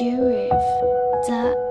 Sheriff, the